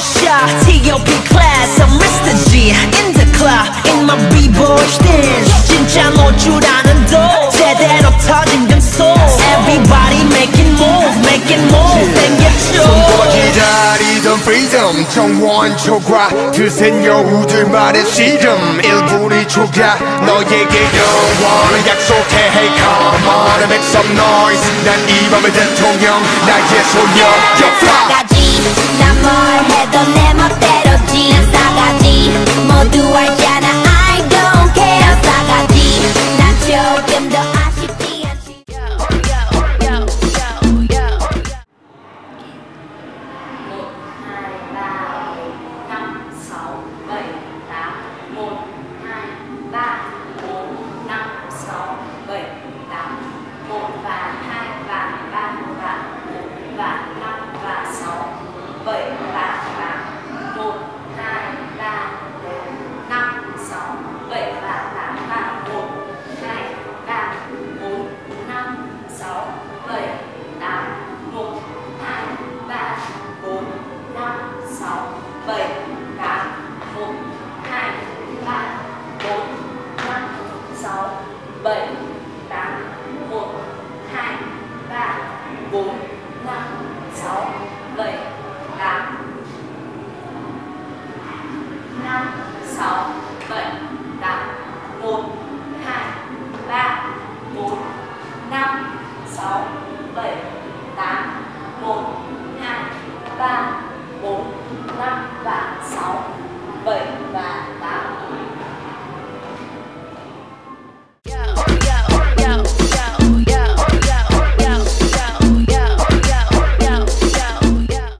알아서 무샤 T.O.P class I'm Mr. G in the club in my b-boy stance 진짜 놀줄 아는 도 제대로 터진 금소 Everybody making move making move 땡겨줘 손꼽아 기다리던 freedom 정원 초과 드센 여우들만의 시름 일부리 조각 너에게 영원을 약속해 Hey come on and make some noise 난 이 밤의 대통령 나의 소녀 Yo fly 싸가지 난 뭘 待って 7, 8, 1, 2, 3, 4, 5, 6, 7, 8, 1, 2, 3, 4, 5, 6, 7, 8, 5, 6, 7, 8, 1, 2, 3, 4, 5, 6, 7,